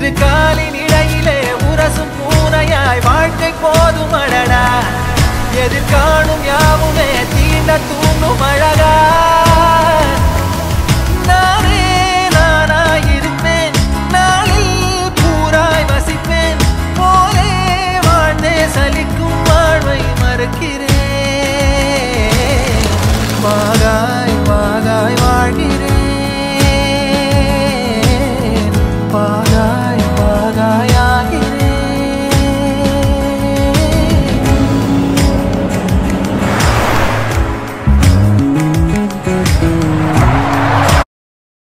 இரு காலின் இடையிலே உரசும் பூனையாய் வாழ்க்கை போதும் அடடா எதிர்காணும் யாவுமே தீண்ட தூண்டும் அழ